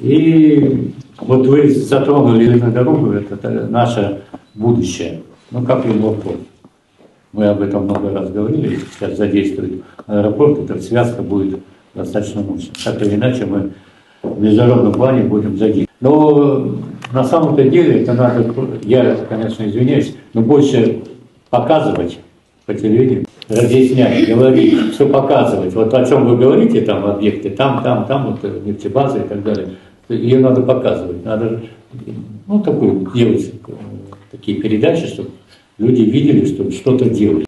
И вот вы затронули железную дорогу, это наше будущее. Ну, как и аэропорт. Мы об этом много раз говорили, сейчас задействует аэропорт, эта связка будет достаточно мощной. Так или иначе мы в международном плане будем задействовать. Но на самом-то деле это надо, я, конечно, извиняюсь, но больше показывать по телевидению, разъяснять, говорить, все показывать. Вот о чем вы говорите, там объекты, там, там, там, вот нефтебазы и так далее. Ее надо показывать, надо, ну, такую делать, такие передачи, чтобы люди видели, что что-то делают.